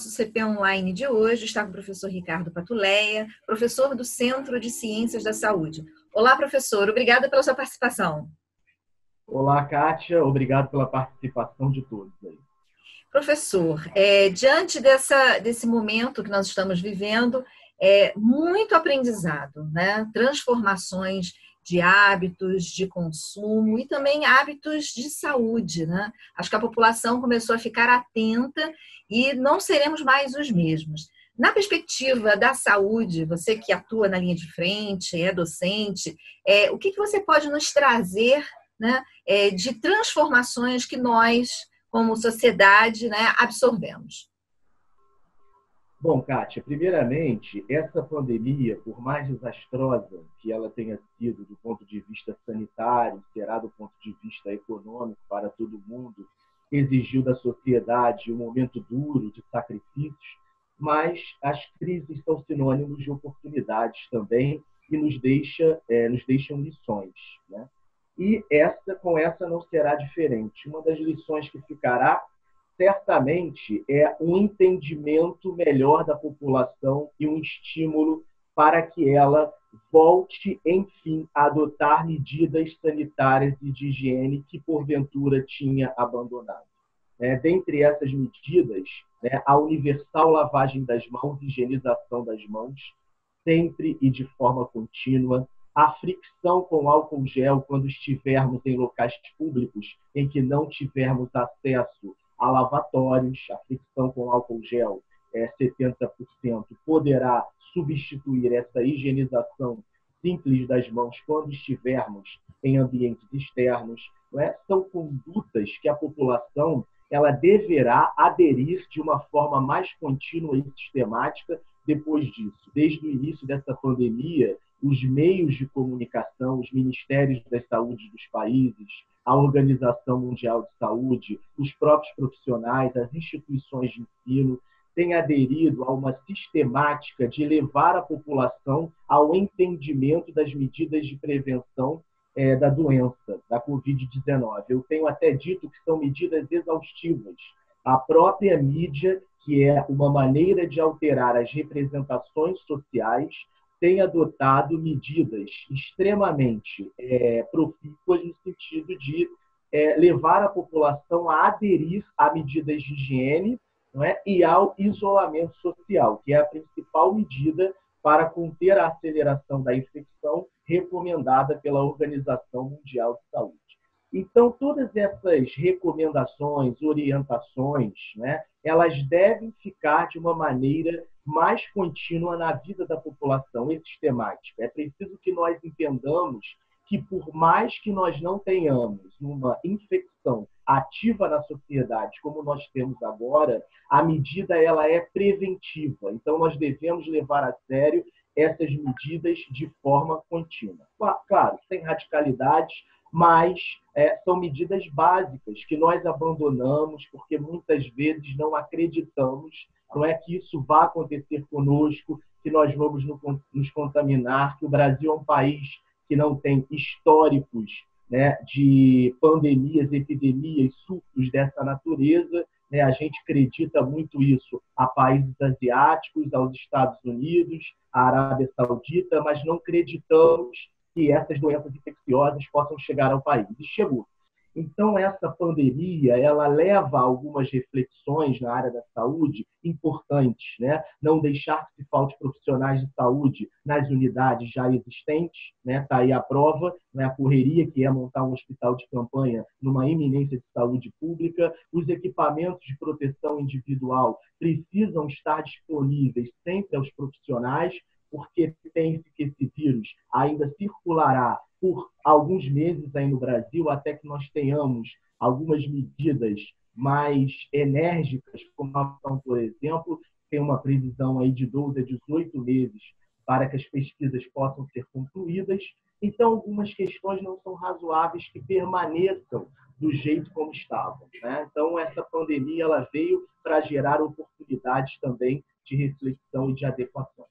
Nosso CP Online de hoje está com o professor Ricardo Patuleia, professor do Centro de Ciências da Saúde. Olá, professor, obrigada pela sua participação. Olá, Kátia, obrigado pela participação de todos aí. Professor, é, diante dessa, desse momento que nós estamos vivendo, é muito aprendizado, né? transformações de hábitos de consumo e também hábitos de saúde. Né? Acho que a população começou a ficar atenta e não seremos mais os mesmos. Na perspectiva da saúde, você que atua na linha de frente, é docente, é, o que, que você pode nos trazer né, é, de transformações que nós, como sociedade, né, absorvemos? Bom, Kátia, primeiramente, essa pandemia, por mais desastrosa que ela tenha sido do ponto de vista sanitário, será do ponto de vista econômico para todo mundo, exigiu da sociedade um momento duro de sacrifícios, mas as crises são sinônimos de oportunidades também e nos, deixa, é, nos deixam lições. Né? E essa, com essa não será diferente. Uma das lições que ficará certamente é um entendimento melhor da população e um estímulo para que ela volte, enfim, a adotar medidas sanitárias e de higiene que, porventura, tinha abandonado. É, dentre essas medidas, né, a universal lavagem das mãos, higienização das mãos, sempre e de forma contínua, a fricção com álcool gel quando estivermos em locais públicos em que não tivermos acesso a lavatórios, a fricção com álcool gel é 70%, poderá substituir essa higienização simples das mãos quando estivermos em ambientes externos. É? São condutas que a população ela deverá aderir de uma forma mais contínua e sistemática depois disso. Desde o início dessa pandemia, os meios de comunicação, os ministérios da saúde dos países, a Organização Mundial de Saúde, os próprios profissionais, as instituições de ensino têm aderido a uma sistemática de levar a população ao entendimento das medidas de prevenção é, da doença, da Covid-19. Eu tenho até dito que são medidas exaustivas. A própria mídia, que é uma maneira de alterar as representações sociais, tem adotado medidas extremamente é, profícuas no sentido de é, levar a população a aderir a medidas de higiene não é? e ao isolamento social, que é a principal medida para conter a aceleração da infecção recomendada pela Organização Mundial de Saúde. Então, todas essas recomendações, orientações, né, elas devem ficar de uma maneira mais contínua na vida da população e sistemática. É preciso que nós entendamos que, por mais que nós não tenhamos uma infecção ativa na sociedade, como nós temos agora, a medida ela é preventiva. Então, nós devemos levar a sério essas medidas de forma contínua. Claro, sem radicalidades, mas é, são medidas básicas que nós abandonamos porque muitas vezes não acreditamos não é que isso vá acontecer conosco, que nós vamos nos contaminar, que o Brasil é um país que não tem históricos né, de pandemias, epidemias, surtos dessa natureza. Né? A gente acredita muito isso a países asiáticos, aos Estados Unidos, à Arábia Saudita, mas não acreditamos que essas doenças infecciosas possam chegar ao país. E chegou. Então, essa pandemia, ela leva a algumas reflexões na área da saúde importantes, né? Não deixar que se falte profissionais de saúde nas unidades já existentes, né? Tá aí a prova, né? A correria que é montar um hospital de campanha numa iminência de saúde pública, os equipamentos de proteção individual precisam estar disponíveis sempre aos profissionais, porque tem que esse vírus ainda circulará por alguns meses aí no Brasil, até que nós tenhamos algumas medidas mais enérgicas, como a por exemplo, tem uma previsão aí de 12 a 18 meses para que as pesquisas possam ser concluídas. Então, algumas questões não são razoáveis que permaneçam do jeito como estavam. Né? Então, essa pandemia ela veio para gerar oportunidades também de reflexão e de adequação.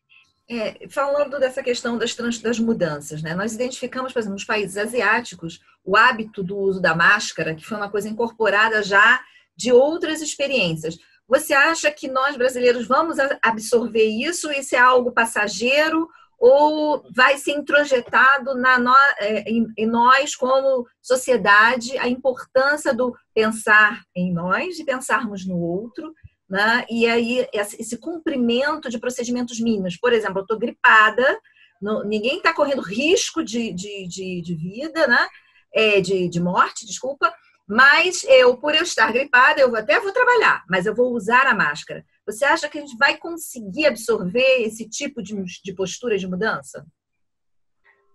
É, falando dessa questão das, trans, das mudanças, né? nós identificamos, por exemplo, nos países asiáticos, o hábito do uso da máscara, que foi uma coisa incorporada já de outras experiências. Você acha que nós brasileiros vamos absorver isso? Isso é algo passageiro? Ou vai ser introjetado na no, é, em, em nós, como sociedade, a importância do pensar em nós e pensarmos no outro, né? e aí esse cumprimento de procedimentos mínimos. Por exemplo, eu estou gripada, não, ninguém está correndo risco de, de, de, de vida, né? É, de, de morte, desculpa, mas eu, por eu estar gripada, eu até vou trabalhar, mas eu vou usar a máscara. Você acha que a gente vai conseguir absorver esse tipo de, de postura de mudança?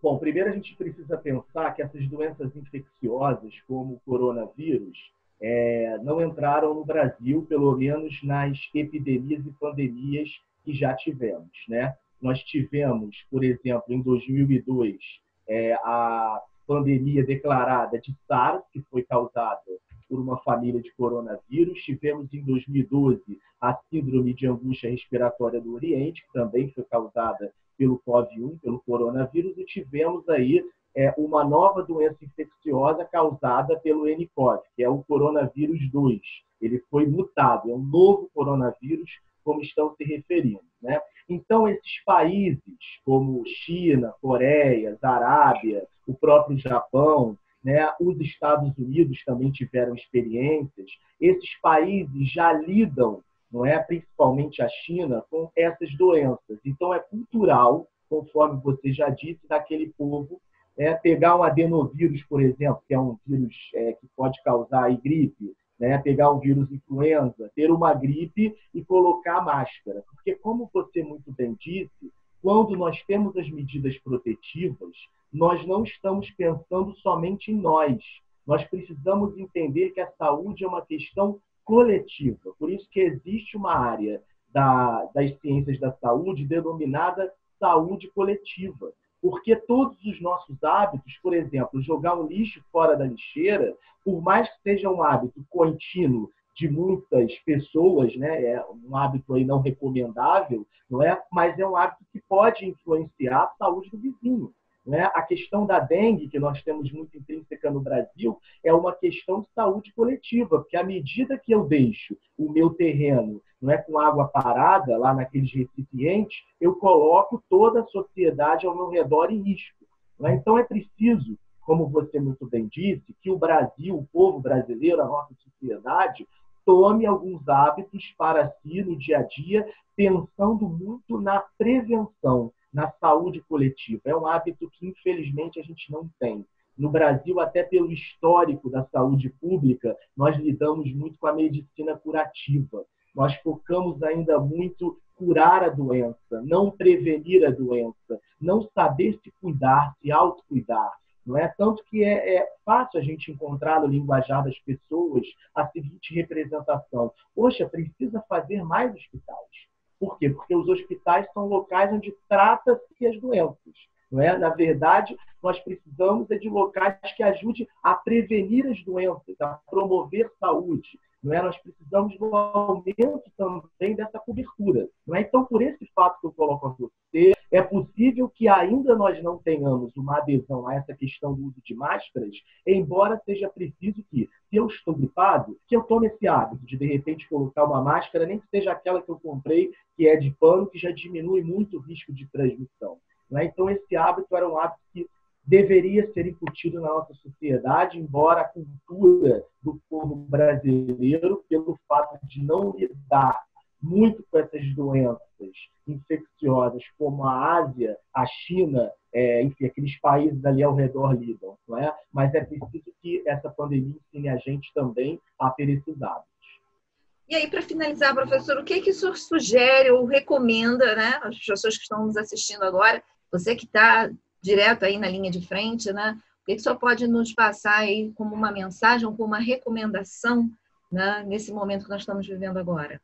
Bom, primeiro a gente precisa pensar que essas doenças infecciosas, como o coronavírus, é, não entraram no Brasil, pelo menos nas epidemias e pandemias que já tivemos. Né? Nós tivemos, por exemplo, em 2002, é, a pandemia declarada de SARS, que foi causada por uma família de coronavírus. Tivemos em 2012 a síndrome de angústia respiratória do Oriente, que também foi causada pelo COVID-1, pelo coronavírus, e tivemos aí é, uma nova doença infecciosa causada pelo nCoV, que é o coronavírus 2. Ele foi mutado, é um novo coronavírus, como estão se referindo. Né? Então, esses países como China, Coreia, Arábia, o próprio Japão, né, os Estados Unidos também tiveram experiências. Esses países já lidam, não é, principalmente a China, com essas doenças. Então é cultural, conforme você já disse, daquele povo é, pegar um adenovírus, por exemplo, que é um vírus é, que pode causar gripe, né, pegar um vírus influenza, ter uma gripe e colocar máscara. Porque, como você muito bem disse, quando nós temos as medidas protetivas, nós não estamos pensando somente em nós. Nós precisamos entender que a saúde é uma questão coletiva. Por isso que existe uma área da, das ciências da saúde denominada saúde coletiva. Porque todos os nossos hábitos, por exemplo, jogar um lixo fora da lixeira, por mais que seja um hábito contínuo de muitas pessoas, né? É um hábito aí não recomendável, não é? Mas é um hábito que pode influenciar a saúde do vizinho. Né? A questão da dengue, que nós temos muito intrínseca no Brasil, é uma questão de saúde coletiva, porque à medida que eu deixo o meu terreno não é com água parada lá naqueles recipientes, eu coloco toda a sociedade ao meu redor em risco. Né? Então é preciso, como você muito bem disse, que o Brasil, o povo brasileiro, a nossa sociedade, tome alguns hábitos para si no dia a dia, pensando muito na prevenção, na saúde coletiva. É um hábito que, infelizmente, a gente não tem. No Brasil, até pelo histórico da saúde pública, nós lidamos muito com a medicina curativa. Nós focamos ainda muito curar a doença, não prevenir a doença, não saber se cuidar, se autocuidar. Não é tanto que é, é, fácil a gente encontrar no linguajar das pessoas a seguinte representação: poxa, precisa fazer mais hospitais. Por quê? Porque os hospitais são locais onde trata-se as doenças. Não é? Na verdade, nós precisamos é de locais que ajudem a prevenir as doenças, a promover saúde. Não é? Nós precisamos do aumento também dessa cobertura. Não é? Então, por esse fato que eu coloco a você, é possível que ainda nós não tenhamos uma adesão a essa questão do uso de máscaras, embora seja preciso que, se eu estou gripado, que eu tome esse hábito de, de repente, colocar uma máscara, nem que seja aquela que eu comprei, que é de pano, que já diminui muito o risco de transmissão. É? Então, esse hábito era um hábito que deveria ser incutido na nossa sociedade, embora a cultura do povo brasileiro, pelo fato de não lidar muito com essas doenças infecciosas, como a Ásia, a China, é, enfim, aqueles países ali ao redor lidam, não é? Mas é preciso que essa pandemia ensine a gente também a ter esses hábitos. E aí, para finalizar, professor, o que, que o senhor sugere ou recomenda, né, as pessoas que estão nos assistindo agora, você que está direto aí na linha de frente, né? O que, que o senhor pode nos passar aí como uma mensagem como uma recomendação né, nesse momento que nós estamos vivendo agora?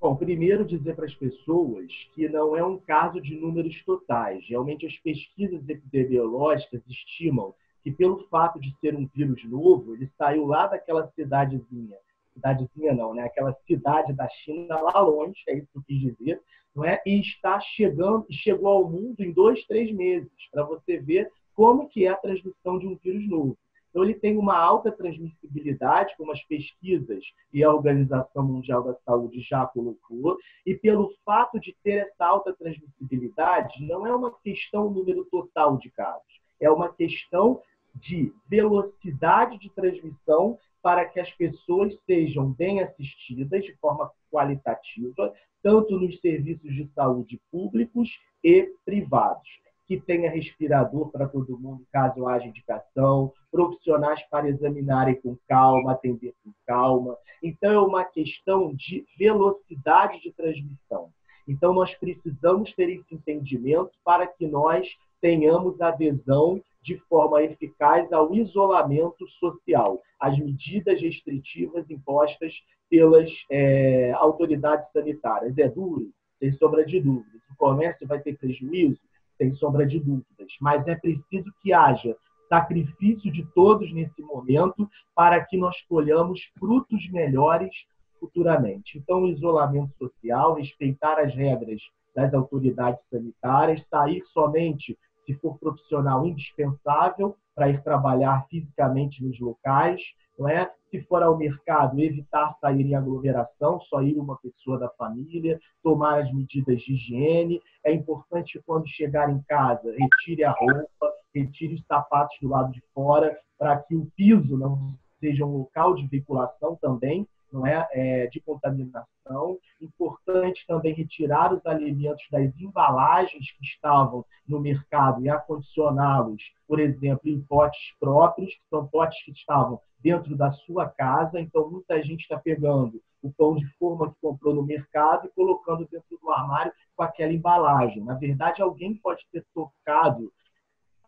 Bom, primeiro dizer para as pessoas que não é um caso de números totais. Realmente as pesquisas epidemiológicas estimam que pelo fato de ser um vírus novo, ele saiu lá daquela cidadezinha, cidadezinha não, né? Aquela cidade da China lá longe, é isso que eu quis dizer, não é? E está chegando, chegou ao mundo em dois, três meses, para você ver como que é a transmissão de um vírus novo. Então, ele tem uma alta transmissibilidade, como as pesquisas e a Organização Mundial da Saúde já colocou, e pelo fato de ter essa alta transmissibilidade, não é uma questão número total de casos, é uma questão de velocidade de transmissão para que as pessoas sejam bem assistidas de forma qualitativa, tanto nos serviços de saúde públicos e privados que tenha respirador para todo mundo, caso haja indicação, profissionais para examinarem com calma, atender com calma. Então, é uma questão de velocidade de transmissão. Então, nós precisamos ter esse entendimento para que nós tenhamos adesão de forma eficaz ao isolamento social, às medidas restritivas impostas pelas é, autoridades sanitárias. É duro? Sem sombra de dúvidas. O comércio vai ter prejuízo? Sem sombra de dúvidas, mas é preciso que haja sacrifício de todos nesse momento para que nós colhamos frutos melhores futuramente. Então, o isolamento social, respeitar as regras das autoridades sanitárias, sair somente se for profissional indispensável para ir trabalhar fisicamente nos locais, não é? Se for ao mercado, evitar sair em aglomeração, só ir uma pessoa da família, tomar as medidas de higiene. É importante quando chegar em casa, retire a roupa, retire os sapatos do lado de fora, para que o piso não seja um local de veiculação também, não é, é de contaminação. Importante também retirar os alimentos das embalagens que estavam no mercado e acondicioná-los, por exemplo, em potes próprios, que são potes que estavam dentro da sua casa. Então, muita gente está pegando o pão de forma que comprou no mercado e colocando dentro do armário com aquela embalagem. Na verdade, alguém pode ter tocado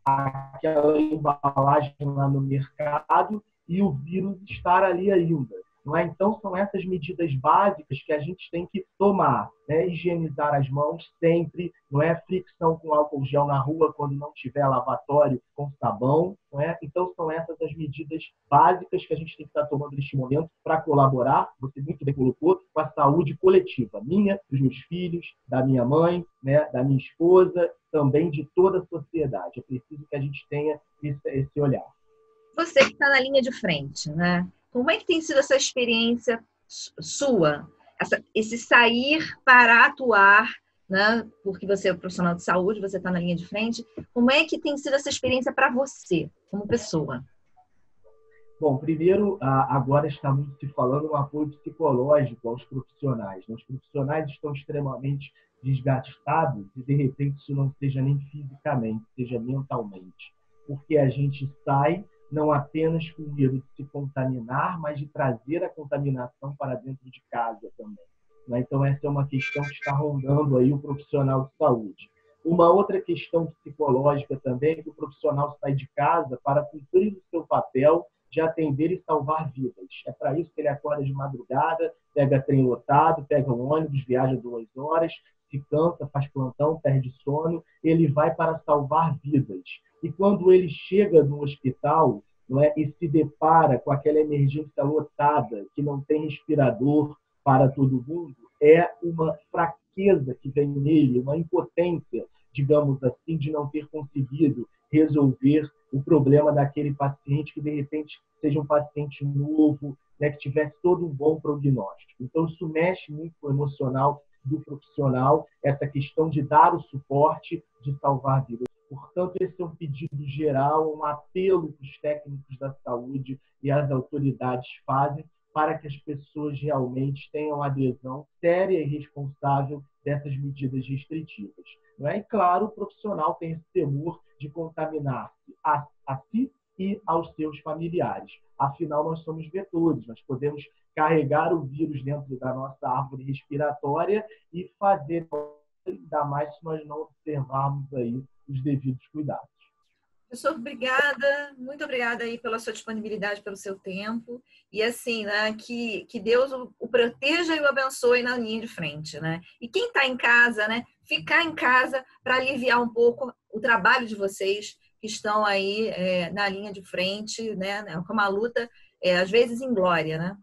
aquela embalagem lá no mercado e o vírus estar ali ainda. Não é? Então, são essas medidas básicas que a gente tem que tomar. Né? Higienizar as mãos sempre, não é fricção com álcool gel na rua quando não tiver lavatório com sabão. Não é? Então, são essas as medidas básicas que a gente tem que estar tomando neste momento para colaborar, você muito bem colocou, com a saúde coletiva, minha, dos meus filhos, da minha mãe, né? da minha esposa, também de toda a sociedade. É preciso que a gente tenha esse olhar. Você que está na linha de frente, né? Como é que tem sido essa experiência sua? Essa, esse sair para atuar, né? Porque você é profissional de saúde, você está na linha de frente. Como é que tem sido essa experiência para você, como pessoa? Bom, primeiro, agora estamos se falando um apoio psicológico aos profissionais. Os profissionais estão extremamente desgastados e, de repente, isso não seja nem fisicamente, seja mentalmente. Porque a gente sai não apenas com medo de se contaminar, mas de trazer a contaminação para dentro de casa também. Né? Então, essa é uma questão que está rondando aí o profissional de saúde. Uma outra questão psicológica também é que o profissional sai de casa para cumprir o seu papel de atender e salvar vidas. É para isso que ele acorda de madrugada, pega trem lotado, pega um ônibus, viaja duas horas, se cansa, faz plantão, perde sono, ele vai para salvar vidas. E quando ele chega no hospital não é, e se depara com aquela emergência lotada, que não tem respirador para todo mundo, é uma fraqueza que vem nele, uma impotência, digamos assim, de não ter conseguido resolver o problema daquele paciente que de repente seja um paciente novo, né, que tivesse todo um bom prognóstico. Então isso mexe muito com o emocional do profissional, essa questão de dar o suporte, de salvar vidas. Portanto, esse é um pedido geral, um apelo que os técnicos da saúde e as autoridades fazem para que as pessoas realmente tenham adesão séria e responsável dessas medidas restritivas. Não é? E, claro, o profissional tem esse temor de contaminar-se a, a si e aos seus familiares. Afinal, nós somos vetores, nós podemos carregar o vírus dentro da nossa árvore respiratória e fazer, ainda mais se nós não observarmos aí os devidos cuidados. Professor, obrigada, muito obrigada aí pela sua disponibilidade, pelo seu tempo. E assim, né, que, que Deus o, o proteja e o abençoe na linha de frente, né? E quem está em casa, né, ficar em casa para aliviar um pouco o trabalho de vocês que estão aí é, na linha de frente, né, né com uma luta, é, às vezes em glória, né?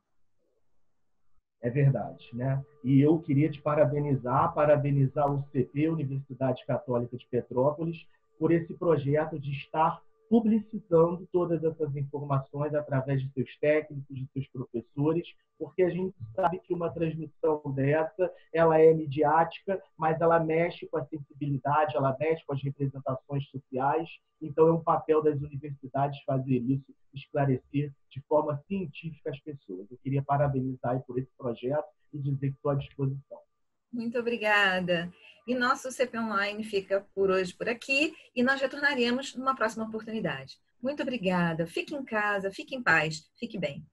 É verdade, né? E eu queria te parabenizar, parabenizar o CP, Universidade Católica de Petrópolis, por esse projeto de estar publicitando todas essas informações através de seus técnicos, de seus professores, porque a gente sabe que uma transmissão dessa, ela é midiática, mas ela mexe com a sensibilidade, ela mexe com as representações sociais, então é um papel das universidades fazer isso, esclarecer de forma científica as pessoas. Eu queria parabenizar por esse projeto e dizer que estou à disposição. Muito obrigada. E nosso CP Online fica por hoje por aqui e nós retornaremos numa próxima oportunidade. Muito obrigada. Fique em casa, fique em paz, fique bem.